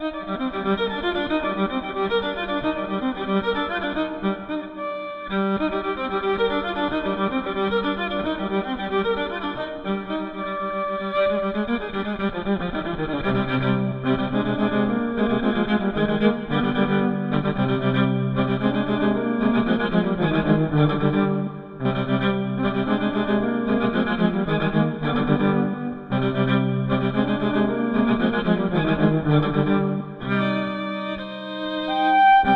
Thank you.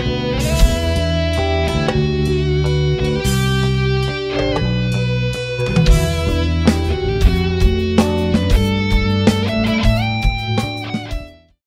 Música